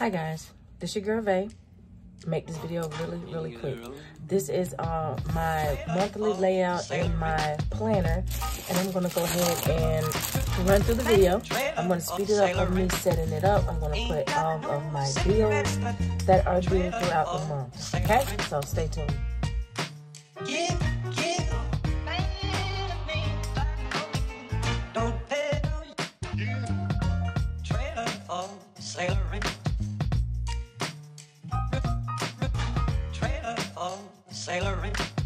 Hi guys, this your girl Vay. Make this video really, really quick. This is uh, my monthly layout in my planner, and I'm gonna go ahead and run through the video. I'm gonna speed it up of me setting it up. I'm gonna put all of my bills that are due throughout the month. Okay, so stay tuned. Sailor Ring.